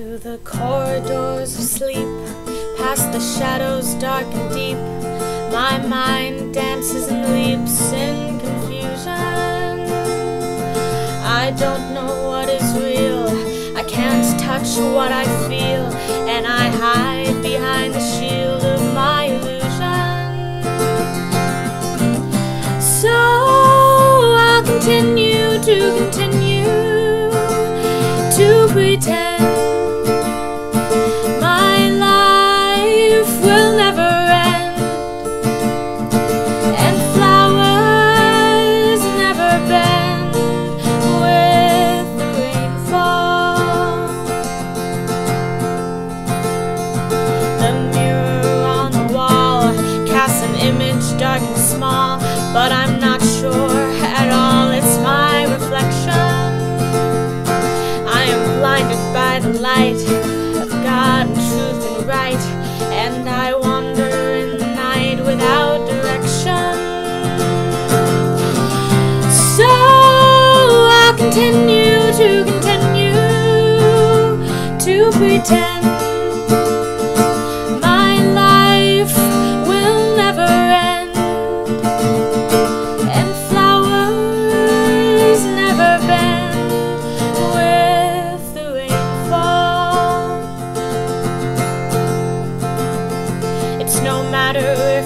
Through the corridors of sleep, past the shadows dark and deep, my mind dances and leaps in confusion. I don't know what is real, I can't touch what I feel, and I hide behind the shield of my illusion. So I'll continue to continue to pretend image dark and small, but I'm not sure at all it's my reflection. I am blinded by the light of God and truth and right, and I wander in the night without direction. So I'll continue to continue to pretend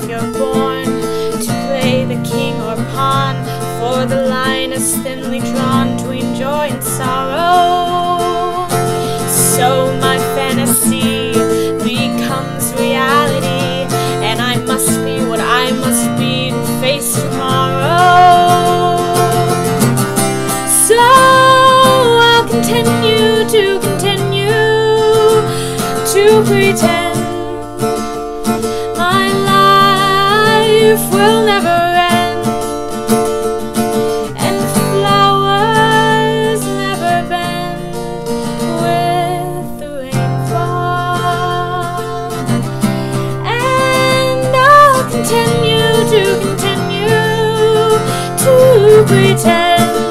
you're born to play the king or pawn, for the line is thinly drawn between joy and sorrow. So my fantasy becomes reality, and I must be what I must be to face tomorrow. So I'll continue to continue to pretend life will never end, and flowers never bend with the rainfall. And I'll continue to continue to pretend